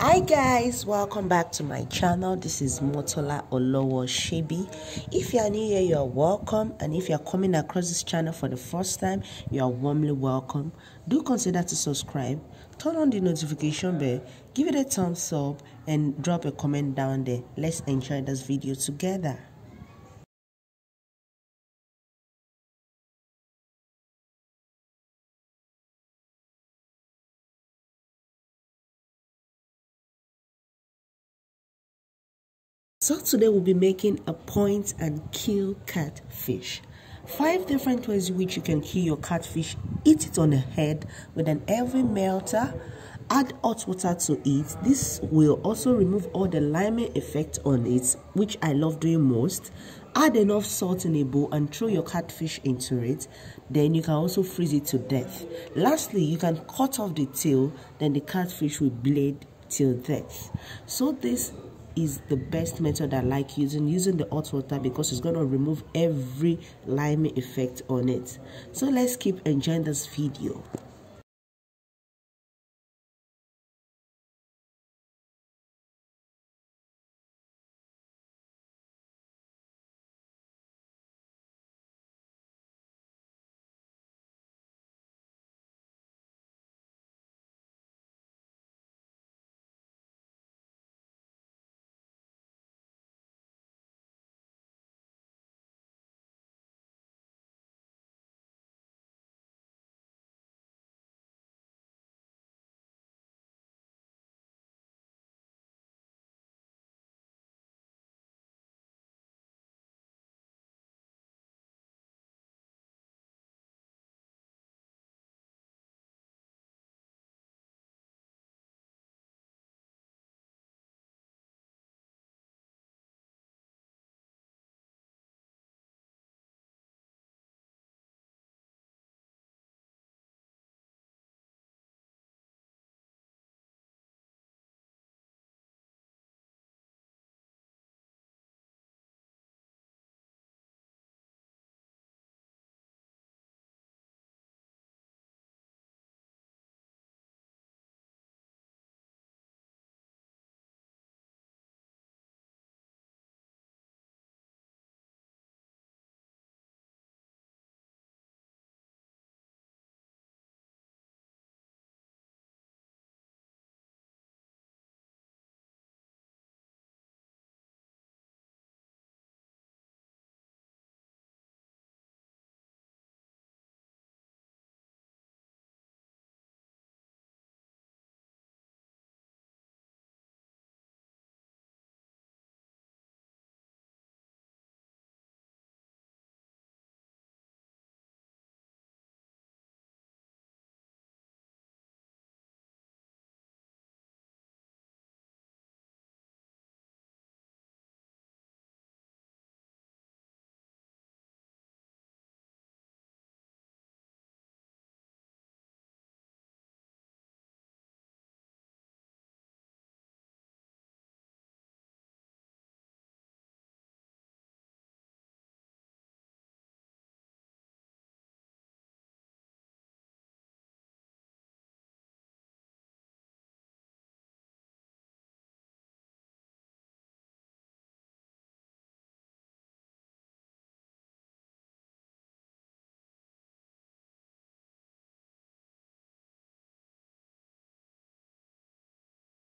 hi guys welcome back to my channel. This is motola olowosibi. If you are new here you are welcome. And if you are coming across this channel for the first time you are warmly welcome. Do consider to subscribe turn on the notification bell give it a thumbs up and drop a comment down there. Let's enjoy this video together So today we'll be making a point and kill catfish. Five different ways in which you can kill your catfish. Eat it on the head with an heavy melter. Add hot water to it. This will also remove all the liming effect on it, which I love doing most. Add enough salt in a bowl and throw your catfish into it. Then you can also freeze it to death. Lastly, you can cut off the tail. Then the catfish will bleed till death. So this is the best method I like using using the hot water because it's going to remove every lime effect on it. So let's keep enjoying this video